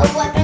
of what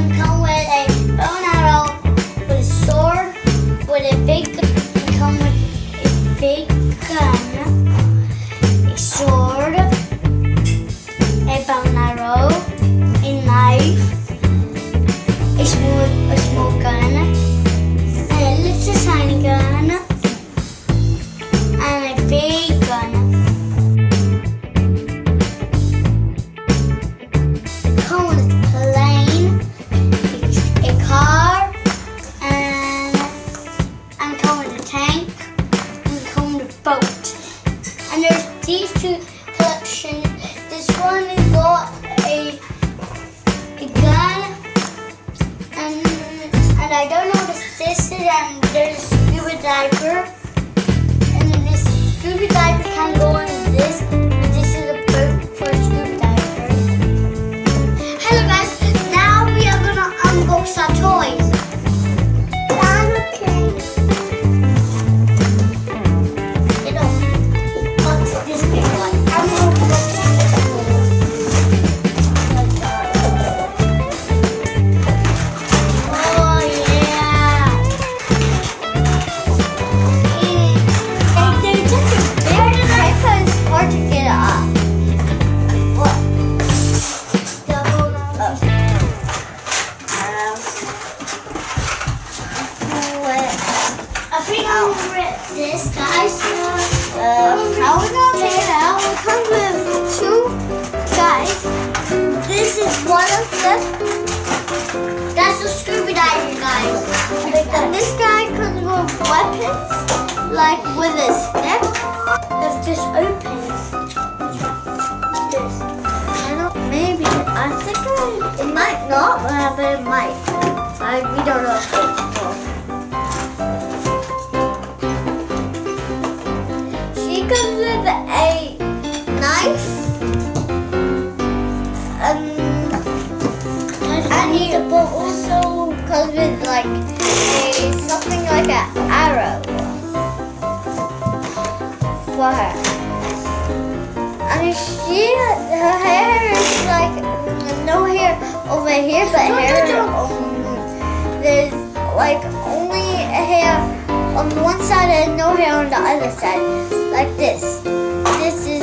one. That's the scuba diving guys. And this guy comes with weapons, like with a stick. That just opens. This. I don't. Maybe. I think I, it might not, but it might. I, we don't know with like a something like an arrow for her. And she, her hair is like no hair over here, but hair. There's like only a hair on one side and no hair on the other side, like this. This is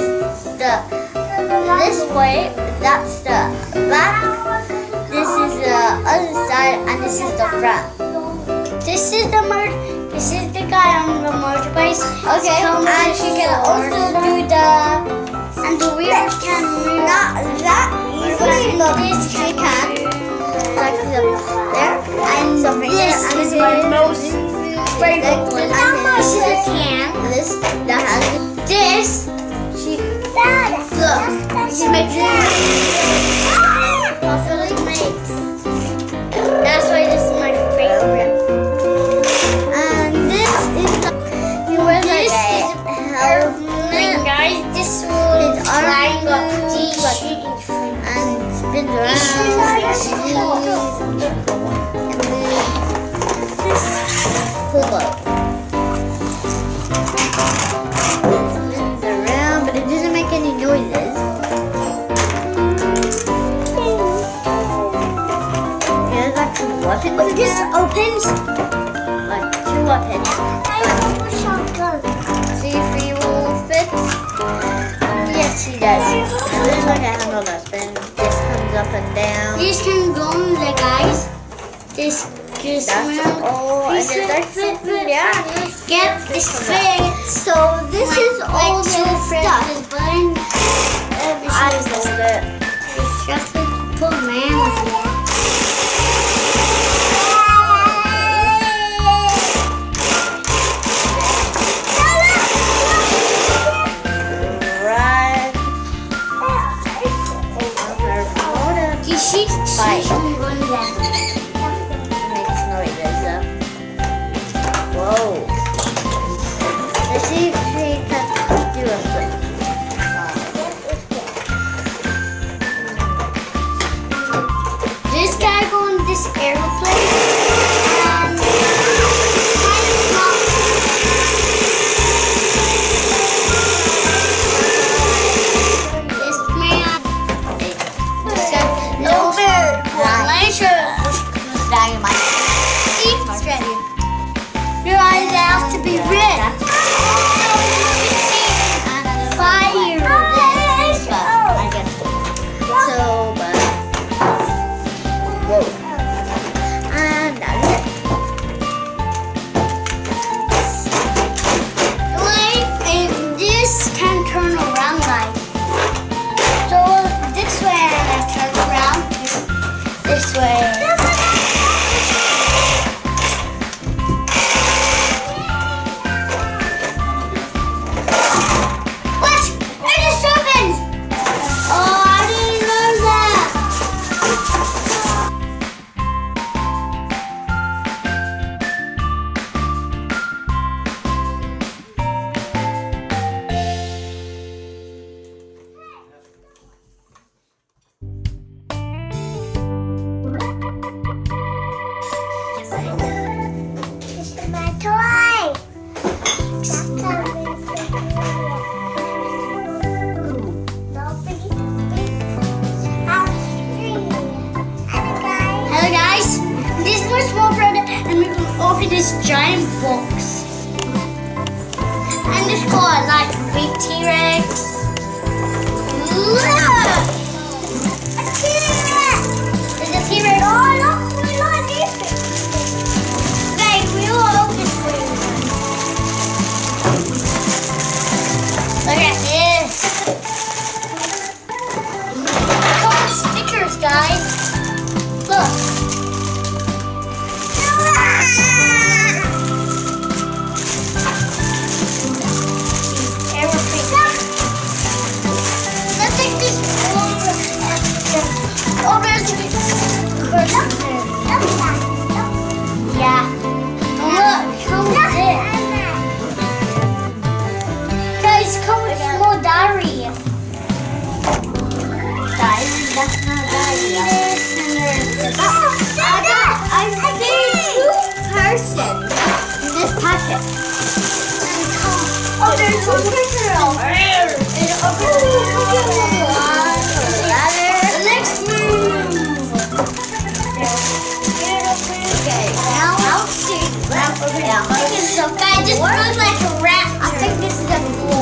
the this way. That's the back. This is the other side, and this is the front. This is the motor. This is the guy on the motorbike. Okay, so and she can also do the. And the wheels can move. Not that easily, but this she can. Like the, there. And so this is my most favorite one. This is a can. This that has this. She look. She makes. Also like makes. That's why this is my favorite. And this is the. You wear this is helmet. guys, this one is flying up and around. And then this pull This opens like two weapons. I have a shotgun. See if he will fit. Yes, he does. And there's like a handle that spins. This comes up and down. This can go on the guys. This just That's all. And there's like something down. Get this fit. So this is all like the stuff. I hold it. It's just a poor man. to be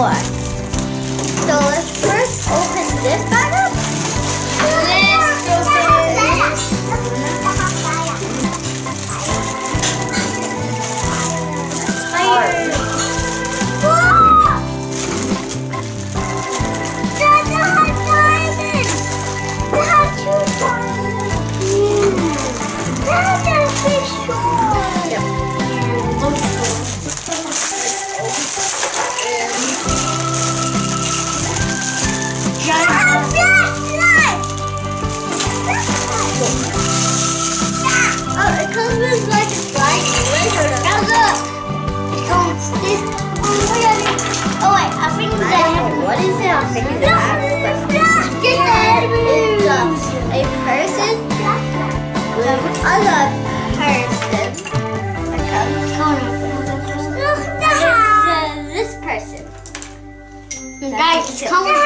floor. So let's first open this bag come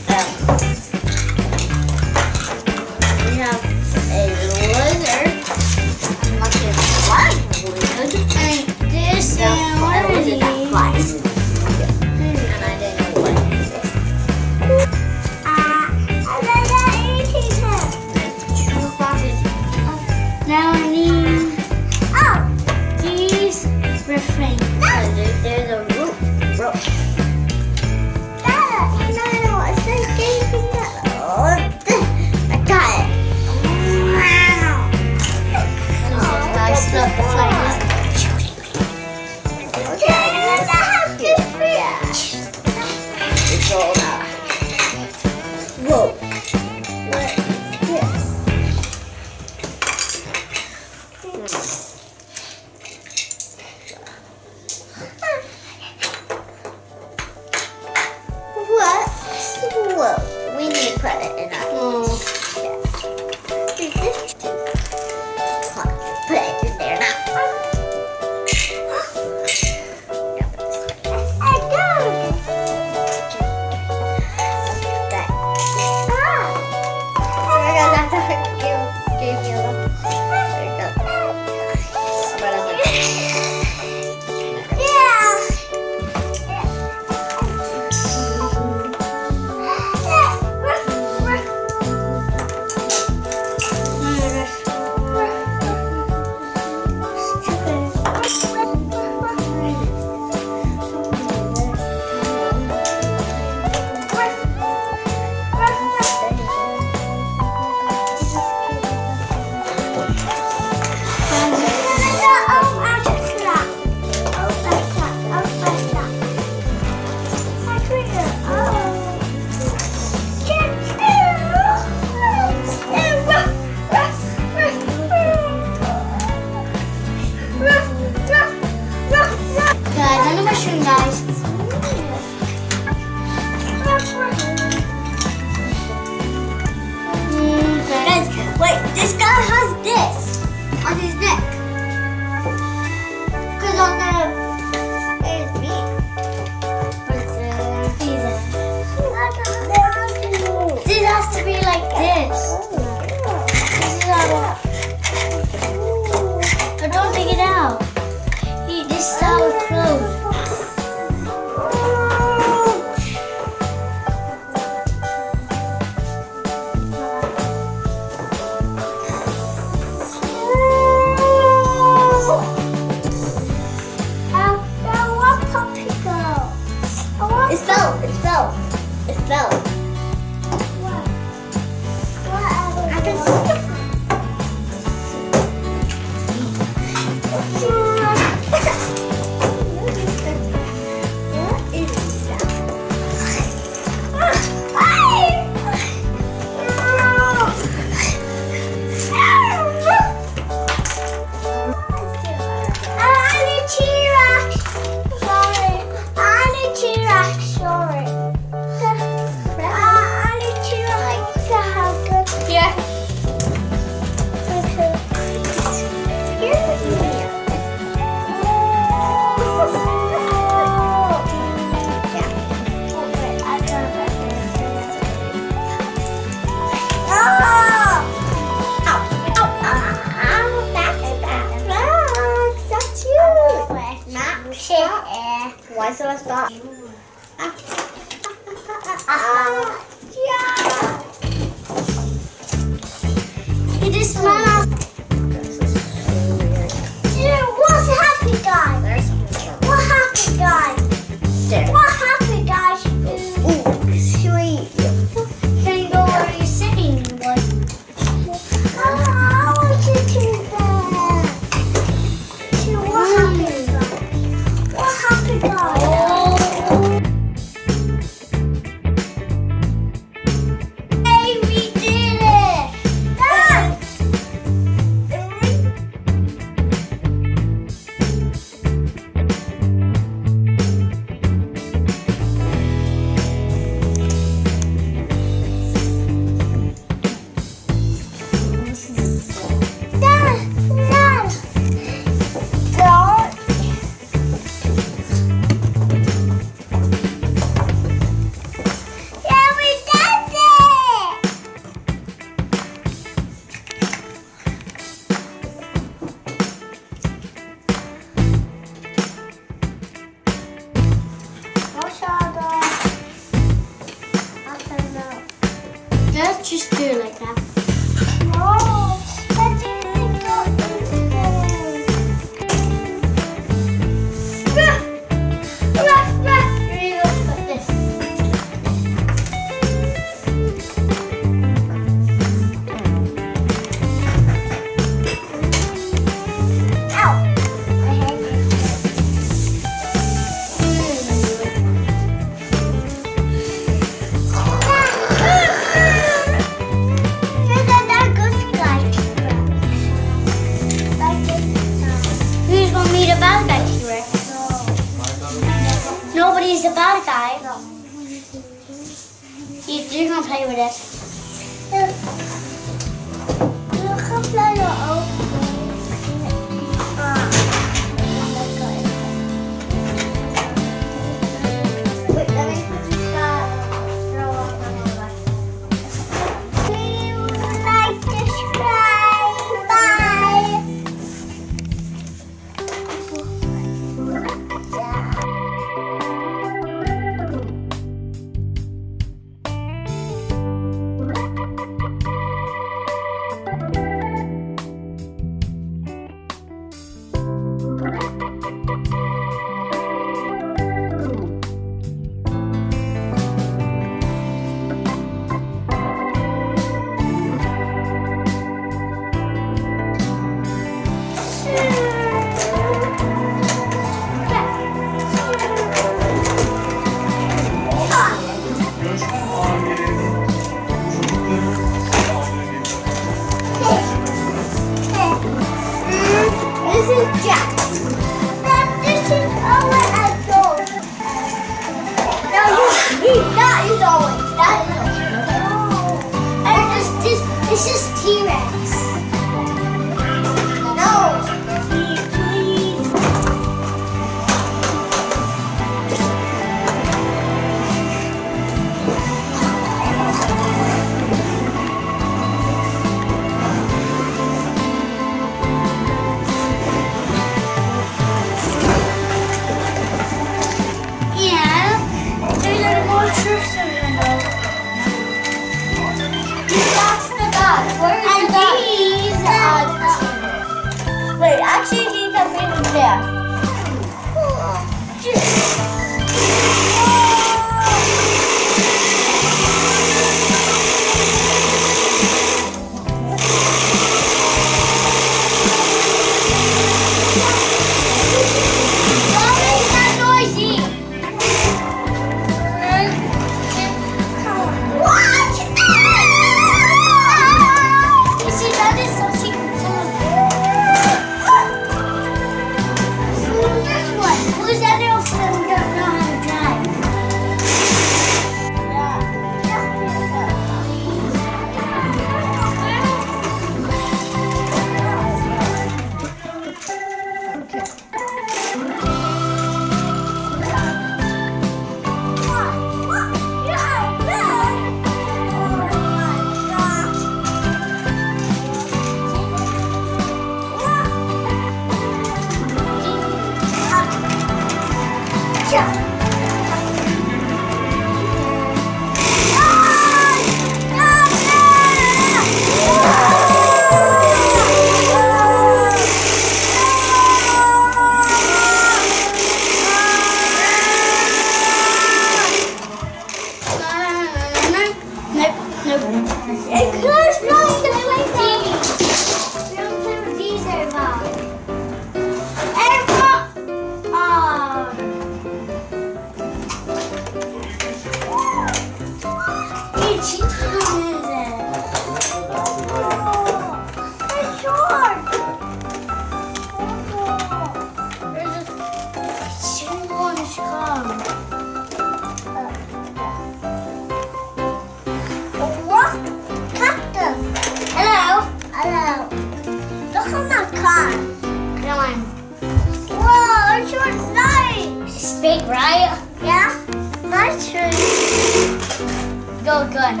good.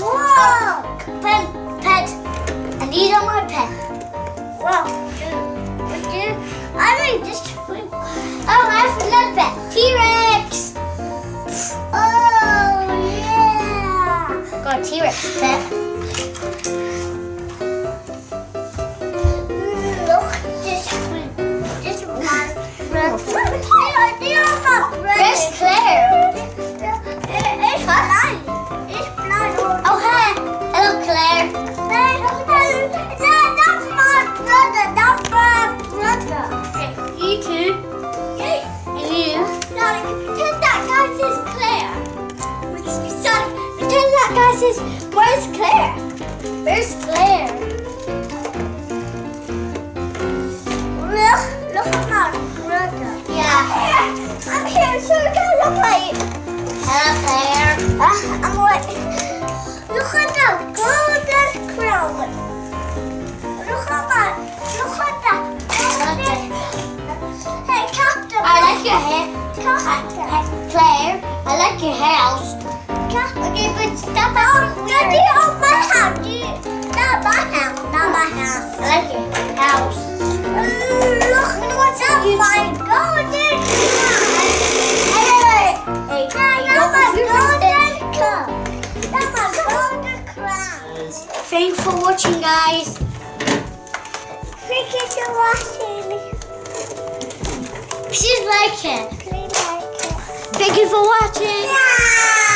Whoa. Pet. Pet. And these are my pet. You? I mean, just. Oh, I have another pet. T-Rex. Oh, yeah. Got a T-Rex pet. Look, this this one. Where's Claire? Pretend that where's Claire? Where's Claire? Look, look at my brother. Yeah. I'm here, so you can look like. Hello, Claire. Uh, I'm like, look at that golden crown. Look at that. Look at that. Hey, Captain. I like your hair. Captain. Claire, I like your house. Okay, but stop oh, weird. Daddy, oh, my house. Not my house. Not my house. I like your house. Mm, look what's up, my golden Hey, hey, that's my golden cup. That's my golden crown. Thanks for watching, guys. Thank you for watching. Please like it. Please like it. Thank you for watching.